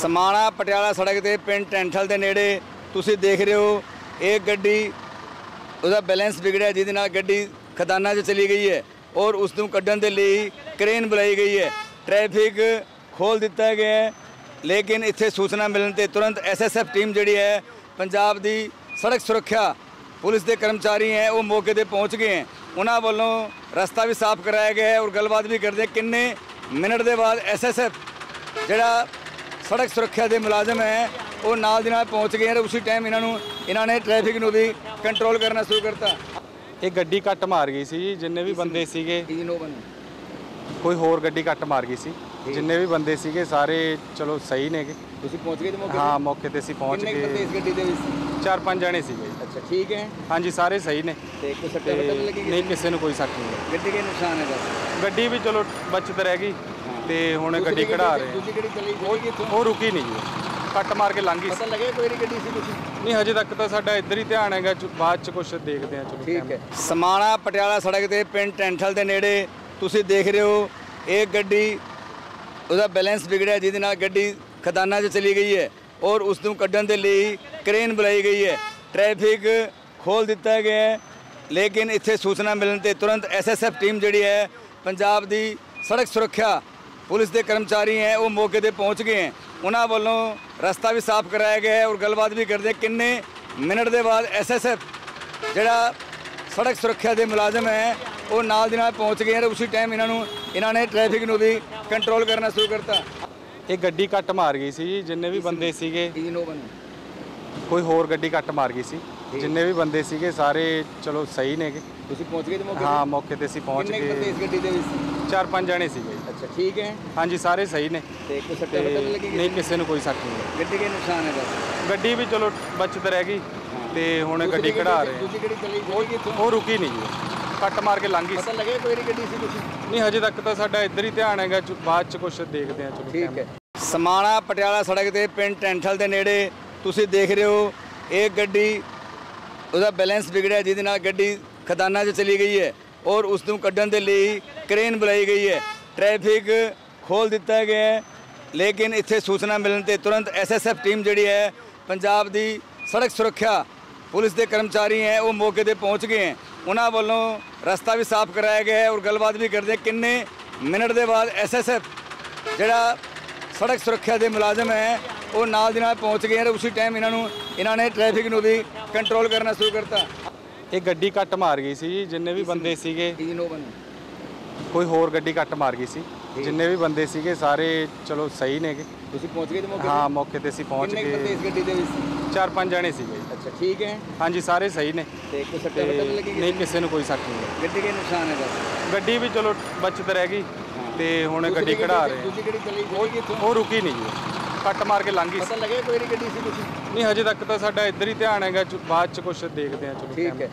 ਸਮਾਣਾ ਪਟਿਆਲਾ ਸੜਕ ਤੇ ਪਿੰਡ ਟੈਂਠਲ ਦੇ ਨੇੜੇ ਤੁਸੀਂ ਦੇਖ ਰਹੇ ਹੋ, ਇਹ ਗੱਡੀ ਉਹਦਾ ਬੈਲੈਂਸ ਵਿਗੜਿਆ ਜਿਹਦੇ ਨਾਲ ਗੱਡੀ ਖਦਾਨਾ 'ਚ ਚਲੀ ਗਈ ਹੈ ਔਰ ਉਸ ਨੂੰ ਕੱਢਣ ਦੇ ਲਈ ਕ੍ਰੇਨ ਬੁਲਾਈ ਗਈ ਹੈ। ਟ੍ਰੈਫਿਕ ਖੋਲ ਦਿੱਤਾ ਗਿਆ ਹੈ, ਲੇਕਿਨ ਇੱਥੇ ਸੂਚਨਾ ਮਿਲਣ ਤੇ ਤੁਰੰਤ ਐਸਐਸਐਫ ਟੀਮ ਜਿਹੜੀ ਹੈ, ਪੰਜਾਬ ਦੀ ਸੜਕ ਸੁਰੱਖਿਆ ਪੁਲਿਸ ਦੇ ਕਰਮਚਾਰੀ ਹੈ, ਉਹ ਮੌਕੇ ਤੇ ਪਹੁੰਚ ਗਏ ਹੈ। ਉਹਨਾਂ ਵੱਲੋਂ ਰਸਤਾ ਵੀ ਸਾਫ਼ ਕਰਾਇਆ ਗਿਆ ਹੈ ਔਰ ਗੱਲਬਾਤ ਵੀ ਕਰਦੇ ਕਿੰਨੇ ਮਿੰਟ ਦੇ ਬਾਅਦ ਐਸਐਸਐਫ ਜਿਹੜਾ ਸੜਕ ਸੁਰੱਖਿਆ ਦੇ ਮੁਲਾਜ਼ਮ ਹੈ ਉਹ ਨਾਲ ਦੀ ਨਾਲ ਪਹੁੰਚ ਗਏ ਹਨ ਉਸੇ ਟਾਈਮ ਇਹਨਾਂ ਨੂੰ ਇਹਨਾਂ ਨੇ ਟ੍ਰੈਫਿਕ ਨੂੰ ਵੀ ਕੰਟਰੋਲ ਕਰਨਾ ਸ਼ੁਰੂ ਕਰਤਾ। ਇਹ ਗੱਡੀ ਕੱਟ ਮਾਰ ਗਈ ਸੀ ਜਿੰਨੇ ਵੀ ਬੰਦੇ ਸੀਗੇ। ਕੋਈ ਹੋਰ ਗੱਡੀ ਕੱਟ ਮਾਰ ਗਈ ਸੀ। ਜਿੰਨੇ ਵੀ ਬੰਦੇ ਸੀਗੇ ਸਾਰੇ ਚਲੋ ਸਹੀ ਨੇਗੇ ਤੁਸੀਂ ਪਹੁੰਚ ਗਏ ਤੇ ਮੌਕੇ ਹਾਂ ਮੌਕੇ ਤੇ ਅਸੀਂ ਪਹੁੰਚ ਕਿੰਨੇ ਕੁ ਬੰਦੇ ਗਏ ਇਸ ਗੱਡੀ ਦੇ ਵਿੱਚ ਚਾਰ ਪੰਜ ਜਣੇ ਸੀਗੇ। ਅੱਛਾ ਠੀਕ ਹੈ। ਹਾਂਜੀ ਸਾਰੇ ਸਹੀ ਨੇ। ਤੇ ਕੋਈ ਸੱਟਾਂ ਲੱਗੀ ਨਹੀਂ ਕਿਸੇ ਨੂੰ ਕੋਈ ਸੱਟ ਨਹੀਂ। ਗੱਡੀ ਦੇ ਨੁਕਸਾਨ ਹੈ ਬਸ ਗੱਡੀ ਵੀ ਚਲੋ ਬਚਤ ਰਹਿ ਗਈ। ਤੇ ਹੁਣ ਗੱਡੀ ਕਢਾ ਰਹੇ ਗੱਡੀ ਚਲੀ ਉਹ ਰੁਕੀ ਨਹੀਂ ਜੀ। ਕੱਟ ਮਾਰ ਕੇ ਲੰਘ ਗਈ। ਪਤਾ ਲੱਗਿਆ ਕੋਈ ਗੱਡੀ ਸੀ ਕੁਛ? ਨਹੀਂ ਹਜੇ ਤੱਕ ਤਾਂ ਸਾਡਾ ਇੱਧਰ ਹੀ ਧਿਆਨ ਹੈਗਾ ਬਾਅਦ ਚ ਕੁਝ ਦੇਖਦੇ ਆ ਚਲੋ ਠੀਕ ਹੈ। ਸਮਾਣਾ ਪਟਿਆਲਾ ਸੜਕ ਤੇ ਪਿੰਡ ਟੈਂਠਲ ਦੇ ਨੇੜੇ ਤੁਸੀਂ ਦੇਖ ਰਹੇ ਹੋ ਇਹ ਗੱਡੀ ਉਹਦਾ ਬੈਲੈਂਸ ਵਿਗੜਿਆ ਜਿਹਦੇ ਨਾਲ ਗੱਡੀ ਖਦਾਨਾਂ 'ਚ ਚਲੀ ਗਈ ਹੈ ਔਰ ਉਸ ਨੂੰ ਕੱਢਣ ਦੇ ਲਈ ਕ੍ਰੇਨ ਬੁਲਾਈ ਗਈ ਹੈ। ਟ੍ਰੈਫਿਕ ਖੋਲ ਦਿੱਤਾ ਗਿਆ ਹੈ ਲੇਕਿਨ ਇੱਥੇ ਸੂਚਨਾ ਮਿਲਣ ਤੇ ਤੁਰੰਤ ਐਸਐਸਐਫ ਟੀਮ ਜਿਹੜੀ ਹੈ ਪੰਜਾਬ ਦੀ ਸੜਕ ਸੁਰੱਖਿਆ ਪੁਲਿਸ ਦੇ ਕਰਮਚਾਰੀ ਹੈ ਉਹ ਮੌਕੇ ਤੇ ਪਹੁੰਚ ਗਏ ਹੈ। ਉਹਨਾਂ ਵੱਲੋਂ ਰਸਤਾ ਵੀ ਸਾਫ਼ ਕਰਾਇਆ ਗਿਆ ਹੈ ਔਰ ਗੱਲਬਾਤ ਵੀ ਕਰਦੇ ਕਿੰਨੇ ਮਿੰਟ ਦੇ ਬਾਅਦ ਐਸਐਸਐਫ ਜਿਹੜਾ ਸੜਕ ਸੁਰੱਖਿਆ ਦੇ ਮੁਲਾਜ਼ਮ ਹੈ ਉਹ ਨਾਲ ਦੀ ਨਾਲ ਪਹੁੰਚ ਗਏ ਹਨ ਉਸੇ ਟਾਈਮ ਇਹਨਾਂ ਨੂੰ ਇਹਨਾਂ ਨੇ ਟ੍ਰੈਫਿਕ ਨੂੰ ਵੀ ਕੰਟਰੋਲ ਕਰਨਾ ਸ਼ੁਰੂ ਕਰਤਾ। ਇਹ ਗੱਡੀ ਕੱਟ ਮਾਰ ਗਈ ਸੀ ਜਿੰਨੇ ਵੀ ਬੰਦੇ ਸੀਗੇ। ਕੋਈ ਹੋਰ ਗੱਡੀ ਕੱਟ ਮਾਰ ਗਈ ਸੀ? ਜਿੰਨੇ ਵੀ ਬੰਦੇ ਸੀਗੇ ਸਾਰੇ ਚਲੋ ਸਹੀ ਨੇਗੇ ਤੁਸੀਂ ਪਹੁੰਚ ਗਏ ਤੇ ਮੌਕੇ ਹਾਂ ਮੌਕੇ ਤੇ ਅਸੀਂ ਪਹੁੰਚ ਕਿੰਨੇ ਕੁ ਬੰਦੇ ਗਏ ਇਸ ਗੱਡੀ ਦੇ ਵਿੱਚ ਚਾਰ ਪੰਜ ਜਣੇ ਸੀਗੇ। ਅੱਛਾ ਠੀਕ ਹੈ। ਹਾਂਜੀ ਸਾਰੇ ਸਹੀ ਨੇ। ਤੇ ਕੋਈ ਤੇ ਸੱਟਾਂ ਵੱਟਾਂ ਤਾਂ ਲੱਗੀ ਨਹੀਂ ਕਿਸੇ ਨੂੰ? ਕੋਈ ਸੱਟ ਨਹੀਂ ਹੈ। ਗੱਡੀ ਦੇ ਨੁਕਸਾਨ ਹੈ ਬਸ। ਗੱਡੀ ਵੀ ਚਲੋ ਬਚਤ ਰਹਿ ਗਈ ਤੇ ਹੁਣ ਦੂਸਰੀ ਗੱਡੀ ਕਢਾ ਰਹੇ ਗੱਡੀ ਚਲੀ ਇੱਥੋਂ? ਉਹ ਰੁਕੀ ਨਹੀਂ ਜੀ। ਕੱਟ ਮਾਰ ਕੇ ਲੰਘ ਗਈ। ਪਤਾ ਲੱਗਿਆ ਕੋਈ ਗੱਡੀ ਸੀ ਕੁਛ? ਨਹੀਂ ਹਜੇ ਤੱਕ ਤਾਂ ਸਾਡਾ ਇੱਧਰ ਹੀ ਧਿਆਨ ਹੈਗਾ। ਚ- ਬਾਅਦ ਚ ਕੁਝ ਦੇਖਦੇ ਆ ਚਲੋ ਠੀਕ ਹੈ। ਸਮਾਣਾ ਪਟਿਆਲਾ ਸੜਕ ਤੇ ਪਿੰਡ ਟੈਂਠਲ ਦੇ ਨੇੜੇ ਤੁਸੀਂ ਦੇਖ ਰਹੇ ਹੋ ਇਹ ਗੱਡੀ ਉਹਦਾ ਬੈਲੈਂਸ ਵਿਗੜਿਆ ਜਿਹਦੇ ਨਾਲ ਗੱਡੀ ਖਦਾਨਾ 'ਚ ਚਲੀ ਗਈ ਹੈ ਔਰ ਉਸ ਨੂੰ ਕੱਢਣ ਦੇ ਲਈ ਕ੍ਰੇਨ ਬੁਲਾਈ ਗਈ ਹੈ। ਟ੍ਰੈਫਿਕ ਖੋਲ ਦਿੱਤਾ ਗਿਆ ਹੈ, ਲੇਕਿਨ ਇੱਥੇ ਸੂਚਨਾ ਮਿਲਣ ਤੇ ਤੁਰੰਤ ਐਸਐਸਐਫ ਟੀਮ ਜਿਹੜੀ ਹੈ, ਪੰਜਾਬ ਦੀ ਸੜਕ ਸੁਰੱਖਿਆ ਪੁਲਿਸ ਦੇ ਕਰਮਚਾਰੀ ਹੈ, ਉਹ ਮੌਕੇ ਤੇ ਪਹੁੰਚ ਗਏ ਹੈ। ਉਹਨਾਂ ਵੱਲੋਂ ਰਸਤਾ ਵੀ ਸਾਫ਼ ਕਰਾਇਆ ਗਿਆ ਹੈ ਔਰ ਗੱਲਬਾਤ ਵੀ ਕਰਦੇ ਕਿੰਨੇ ਮਿੰਟ ਦੇ ਬਾਅਦ ਐਸਐਸਐਫ ਜਿਹੜਾ ਸੜਕ ਸੁਰੱਖਿਆ ਦੇ ਮੁਲਾਜ਼ਮ ਹੈ ਉਹ ਨਾਲ ਦੀ ਨਾਲ ਪਹੁੰਚ ਗਏ ਹਨ ਉਸੇ ਟਾਈਮ ਇਹਨਾਂ ਨੂੰ ਇਹਨਾਂ ਨੇ ਟ੍ਰੈਫਿਕ ਨੂੰ ਵੀ ਕੰਟਰੋਲ ਕਰਨਾ ਸ਼ੁਰੂ ਕਰਤਾ। ਇਹ ਗੱਡੀ ਕੱਟ ਮਾਰ ਗਈ ਸੀ ਜੀ ਜਿੰਨੇ ਵੀ ਬੰਦੇ ਸੀਗੇ। ਕੋਈ ਹੋਰ ਗੱਡੀ ਕੱਟ ਮਾਰ ਗਈ ਸੀ। ਜਿੰਨੇ ਵੀ ਬੰਦੇ ਸੀਗੇ ਸਾਰੇ ਚਲੋ ਸਹੀ ਨੇਗੇ ਤੁਸੀਂ ਪਹੁੰਚ ਗਏ ਮੌਕੇ ਹਾਂ ਮੌਕੇ ਤੇ ਅਸੀਂ ਪਹੁੰਚ ਕਿੰਨੇ ਕੁ ਬੰਦੇ ਗਏ ਇਸ ਗੱਡੀ ਦੇ ਵਿੱਚ ਚਾਰ ਪੰਜ ਜਣੇ ਸੀਗੇ। ਅੱਛਾ ਠੀਕ ਹੈ। ਹਾਂਜੀ ਸਾਰੇ ਸਹੀ ਨੇ। ਤੇ ਕੋਈ ਸੱਟਾਂ ਲੱਗੀ ਨਹੀਂ ਕਿਸੇ ਨੂੰ ਕੋਈ ਸੱਟ ਨਹੀਂ। ਗੱਡੀ ਦੇ ਨੁਕਸਾਨ ਹੈ ਬਸ ਗੱਡੀ ਵੀ ਚਲੋ ਬਚਤ ਰਹਿ ਗਈ। ਤੇ ਹੁਣ ਗੱਡੀ ਕਢਾ ਰਹੇ ਉਹ ਰੁਕੀ ਨਹੀਂ ਜੀ। ਕੱਟ ਮਾਰ ਕੇ ਲੰਘ ਗਈ। ਪਤਾ ਲੱਗਿਆ ਕੋਈ ਗੱਡੀ ਸੀ ਕੁਛ ਨਹੀਂ ਹਜੇ ਤੱਕ ਤਾਂ ਸਾਡਾ ਇੱਧਰ ਹੀ ਧਿਆਨ ਹੈਗਾ ਚ- ਬਾਅਦ ਚ ਕੁਝ ਦੇਖਦੇ ਆ ਚਲੋ ਠੀਕ ਹੈ